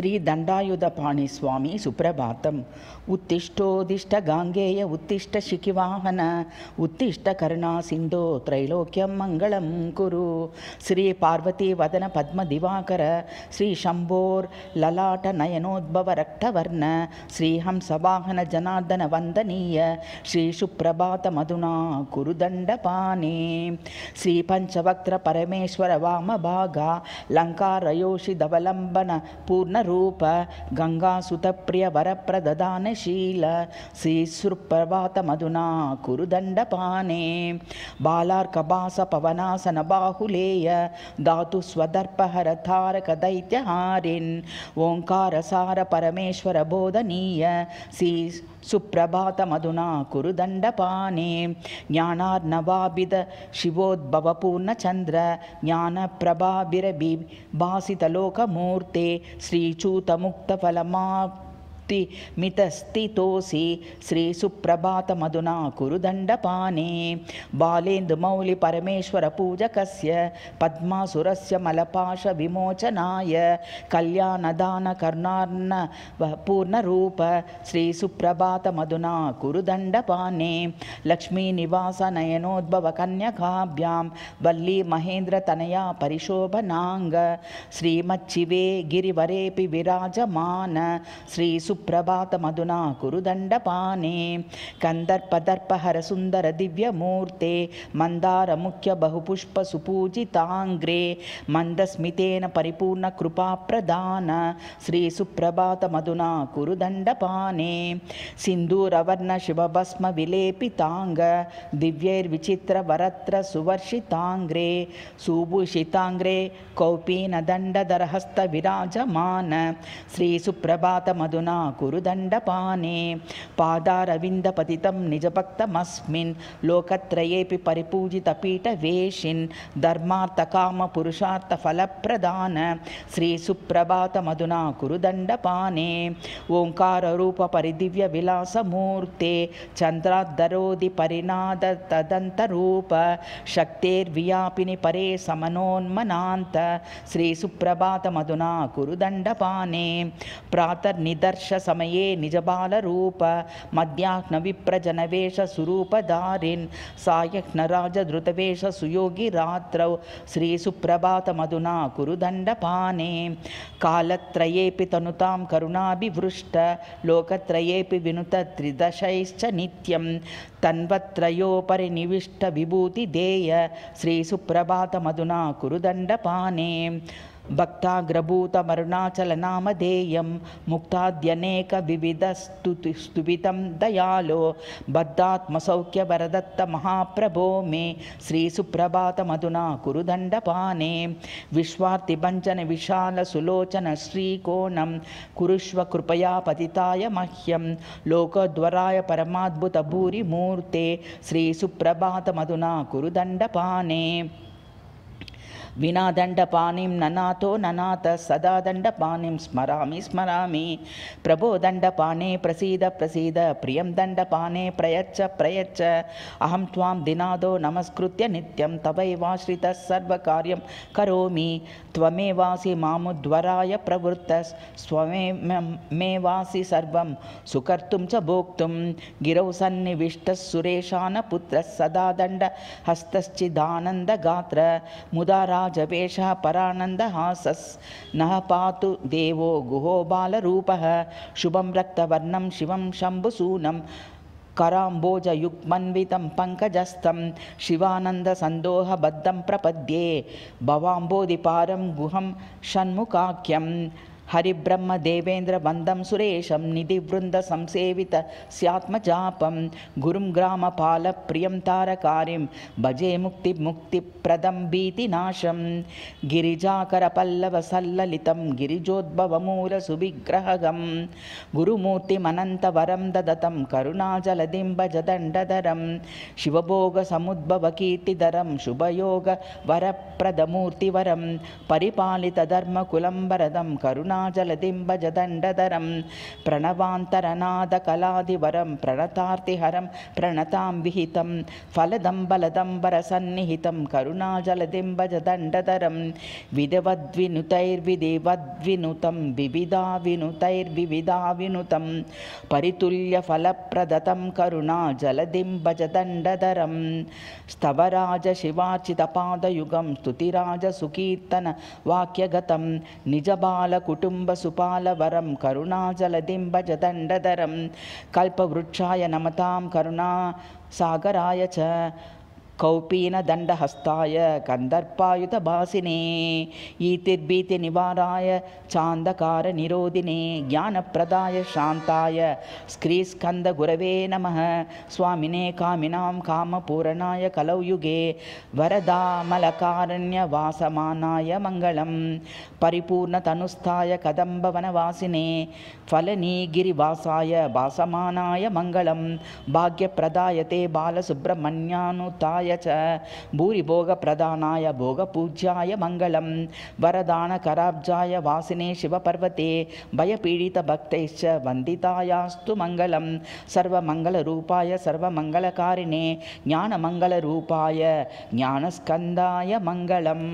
శ్రీ దండాయుధపాణి స్వామి సుప్రభాతం ఉత్తిష్టోదిష్ట గాంగేయ ఉత్తిష్ట శిఖివాహన ఉత్తిష్ట కరుణా సింధో త్రైలోక్యం మంగళం కురు శ్రీ పార్వతీ వదన పద్మ దివాకర శ్రీ శంభోర్ లలాట నయనోద్భవ రక్తవర్ణ శ్రీహంస వాహన జనార్దన వందనీయ శ్రీ సుప్రభాత మధునా కురుదండపాణి శ్రీ పంచవక్త్ర పరమేశ్వర వామభాగా లంకారయోషి ధవలంబన పూర్ణ पूर्णरूप गङ्गासुतप्रिय वरप्रददानशील श्रीसुप्रभातमधुना कुरुदण्डपाणे बालार्कभास पवनासन बाहुलेय धातुस्वदर्पहरतारकदैत्यहारिन् ओङ्कारसार परमेश्वर बोधनीय श्री सुप्रभातमधुना कुरुदण्डपाणे ज्ञानार्णवाभिद शिवोद्भवपूर्णचन्द्र ज्ञानप्रभाभिरभि भासितलोकमूर्ते इचुतमुक्तफलमा मितस्थितोऽसि श्रीसुप्रभातमधुना कुरुदण्डपाणे बालेन्दुमौलिपरमेश्वरपूजकस्य पद्मासुरस्य मलपाशविमोचनाय कल्याणदानकर्णार्न पूर्णरूप श्रीसुप्रभातमधुना कुरुदण्डपाणे लक्ष्मीनिवासनयनोद्भवकन्यकाभ्यां वल्लीमहेन्द्रतनया परिशोभनाङ्ग श्रीमच्छिवे गिरिवरेऽपि विराजमान श्रीसु सुप्रभातमधुना कुरुदण्डपाणे कन्दर्पदर्पहरसुन्दरदिव्यमूर्ते मन्दारमुख्यबहुपुष्पसुपूजिताङ्ग्रे मन्दस्मितेन परिपूर्णकृपाप्रदान श्रीसुप्रभातमधुना कुरुदण्डपाणे सिन्दूरवर्णशिवभस्मविलेपिताङ्ग दिव्यैर्विचित्रवरत्र सुवर्षिताङ्ग्रे सुभूषिताङ्ग्रे कौपीनदण्डधरहस्तविराजमान श्रीसुप्रभातमधुना कुरुदण्डपाणे पादारविन्दपतितं निजभक्तमस्मिन्। लोकत्रयेऽपि परिपूजितपीठवेशिन्। धर्मार्थकामपुरुषार्थफलप्रदान। श्रीसुप्रभातमधुना कुरुदण्डपाणे ओङ्काररूपपरिदिव्यविलासमूर्ते। चन्द्राद्धरोदिपरिनाद तदन्तरूप शक्तेर्वियापिनि परे समनोन्मनान्त। श्रीसुप्रभातमधुना कुरुदण्डपाणे प्रातर्निदर्शसमये निजबालरूप मध्याह्नविप्रजनवेश सुरूपधारिन् सायह्नराजधृतवेश सुयोगिरात्रौ श्रीसुप्रभातमधुना कुरुदण्डपाणे कालत्रयेऽपि तनुतां करुणाभिवृष्ट लोकत्रयेऽपि विनुत त्रिदशैश्च नित्यं तन्वत्रयोपरिनिविष्टविभूतिदेय श्रीसुप्रभातमधुना कुरुदण्डपाणे भक्ताग्रभूतमरुणाचलनामधेयं मुक्ताद्यनेकविविधस्तुति स्तुभितं दयालो बद्धात्मसौख्यवरदत्तमहाप्रभो मे श्रीसुप्रभातमधुना कुरुदण्डपाणे विश्वार्तिभञ्जनविशालसुलोचन श्रीकोणं कुरुष्व कृपया पतिताय मह्यं लोकद्वराय परमाद्भुतभूरिमूर्ते श्रीसुप्रभातमधुना कुरुदण्डपाणे विना दण्डपाणिं ननाथो ननाथ सदा दण्डपाणिं स्मरामि स्मरामि। प्रभो दण्डपाणे प्रसीद प्रसीद। प्रियं दण्डपाणे प्रयच्छ प्रयच्छ। अहं त्वां दिनादो नमस्कृत्य नित्यं तवैवाश्रितः सर्वकार्यं करोमि। त्वमेवासि मामुद्वराय प्रवृत्तस्त्वमेवासि सर्वं सुकर्तुं च भोक्तुं। गिरौ सन्निविष्टः सुरेशानपुत्रः सदा दण्डहस्तश्चिदानन्दगात्र मुदा राजवेषः परानन्दहासस्। नः पातु देवो गुहो बालरूपः। शुभं रक्तवर्णं शिवं शम्भुसूनं। कराम्बोजयुग्मन्वितं पङ्कजस्थं। शिवानन्दसन्दोहबद्धं प्रपद्ये। भवाम्बोधिपारं गुहं षण्मुखाख्यं हरिब्रह्मदेवेन्द्रवन्दं सुरेशं निधिवृन्दसंसेवित स्यात्मजापं गुरुं ग्रामपालप्रियं तारकारिं भजे मुक्तिमुक्तिप्रदं भीतिनाशं गिरिजाकरपल्लवसल्ललितं गिरिजोद्भवमूलसुविग्रहगं गुरुमूर्तिमनन्तवरं ददतं करुणाजलदिं भजदण्डधरं शिवभोगसमुद्भवकीर्तिधरं शुभयोगवरप्रदमूर्तिवरं परिपालितधर्मकुलं वरदं करुणा करुणाजलदिम्बजदण्डधरं प्रणवान्तरनादकलादिवरं प्रणतार्तिहरं प्रणतां विहितं फलदं बलदं वरसन्निहितं करुणाजलदिम्बजदण्डधरं विधवद्विनुतैर्विधिवद्विनुतं विविधाविनुतैर्विविधाविनुतं परितुल्यफलप्रदतं करुणाजलदिम्बजदण्डधरं स्तवराजशिवार्चितपादयुगं स्तुतिराजसुकीर्तनवाक्यगतं निजबालकुटुम्बसुपालवरं करुणाजलदिम्बजदण्डधरं कल्पवृक्षाय नमतां करुणासागराय च கௌபீனதண்டஹஸ்தாய கந்தர்ப்பாயுதபாசினே ஈதிர்பீதி நிவாராய சாந்தகார நிரோதினே ஞானப்பிரதாய சாந்தாய ஸ்ரீஸ்கந்த குரவே நம சுவாமினே காமினாம் காமபூரணாய கலௌயுகே வரதாமலகாரண்ய வாசமானாய மங்களம். பரிபூர்ணதனுஸ்தாய கதம்பவனவாசினே ஃபலநீகிரிவாசாய பாசமானாய மங்களம். பாக்யப்பிரதாயதே பாலசுப்பிரமணியானுதாய ச. பூரிபோக பிரதானாய போக பூஜ்யாய மங்களம். வரதான கராப்ஜாய வாசினே சிவபர்வதே. பயபீடித பக்தைச்ச வந்திதாயாஸ்து மங்களம். சர்வமங்கள ரூபாய சர்வமங்களகாரிணே ஞானமங்கள ரூபாய ஞானஸ்கந்தாய மங்களம்.